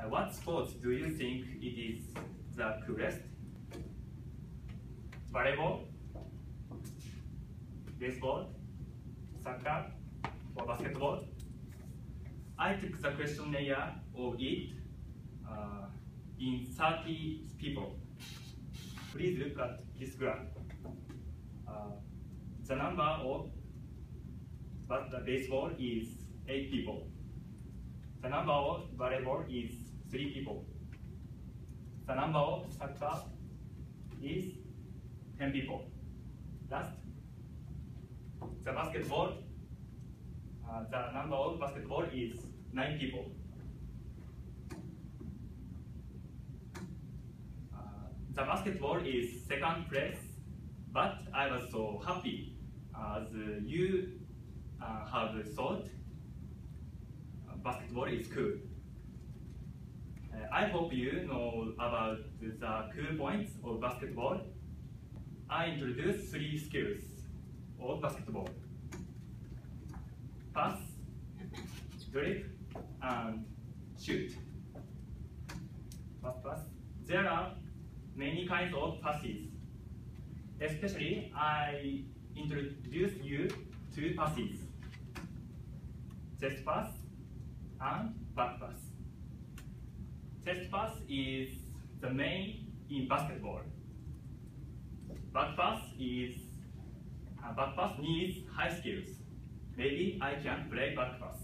Uh, what sports do you think it is the coolest? Volleyball, baseball, soccer, or basketball? I took the questionnaire of it uh, in 30 people. Please look at this graph. Uh, the number of but the baseball is 8 people. The number of volleyball is 3 people. The number of soccer is 10 people. Last, the basketball, uh, the number of basketball is 9 people. Uh, the basketball is second place, but I was so happy as you uh, have thought uh, basketball is cool. I hope you know about the cool points of basketball. I introduce three skills of basketball. Pass, dribble, and shoot. Pass, pass. There are many kinds of passes. Especially, I introduce you to passes. Chest pass and back pass. Chest pass is the main in basketball. Back pass is uh, back pass needs high skills. Maybe I can play back pass.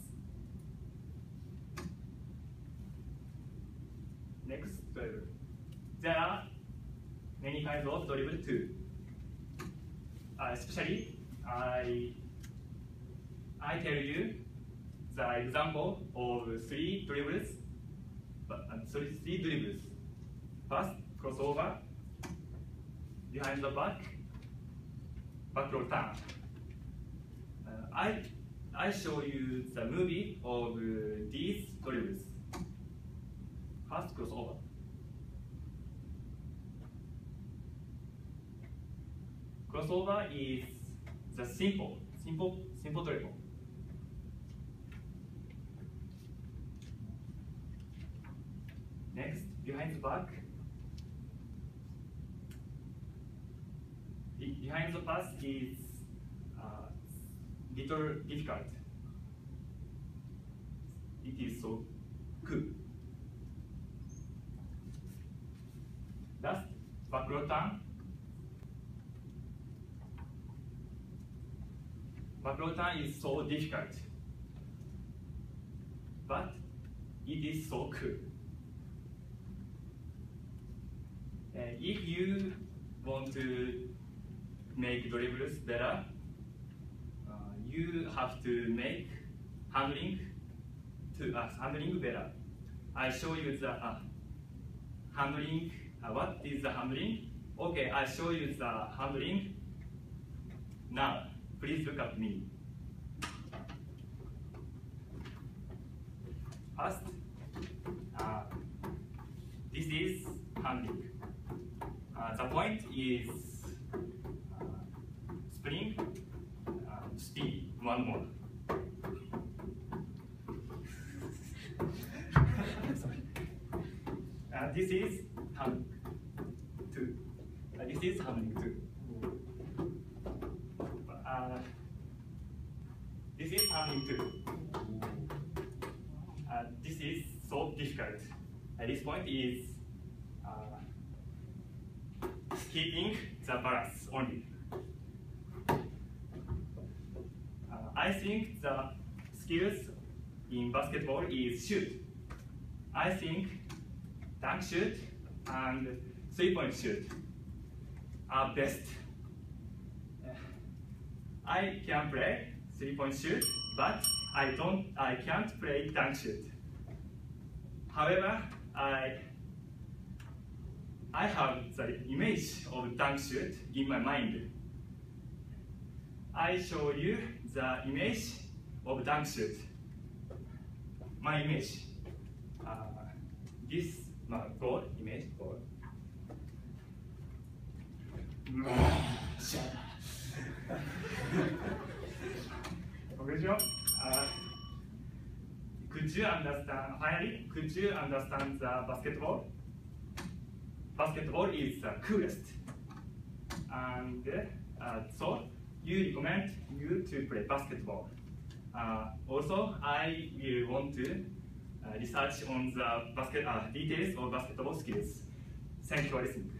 Next, dribble. There are many kinds of dribble too. Uh, especially, I I tell you the example of three dribbles, but uh, sorry, three dribbles. First, crossover, behind the back, back roll turn. Uh, I I show you the movie of uh, these dribbles. First, crossover. Crossover is the simple, simple, simple dribble. Next, behind the back. Be- Behind the pass is uh, little difficult. It is so cool. Last, back roll turn. Back roll turn is so difficult, but it is so cool. Uh, if you want to make dribbles better, uh, you have to make handling to uh, handling better. I show you the uh, handling. Uh, what is the handling? Okay, I show you the handling. Now, please look at me. First, uh, this is handling. Uh, the point is uh, spring, uh, speed, one more. Uh, this is hand two. Uh, this is handling two. Uh, this is handling two. Uh, this is so difficult. At this point is keeping the balance only. Uh, I think the skills in basketball is shoot. I think dunk shoot and three point shoot are best. Uh, I can play three point shoot, but I don't. I can't play dunk shoot. However, I I have the image of dunk shoot in my mind. I show you the image of dunk shoot. My image. Uh, this my goal image goal. Up. Uh, could you understand finally? could you understand the basketball? Basketball is the coolest. And uh, so you recommend you to play basketball. Uh, also, I will want to uh, research on the basket details of basketball skills. Thank you for listening.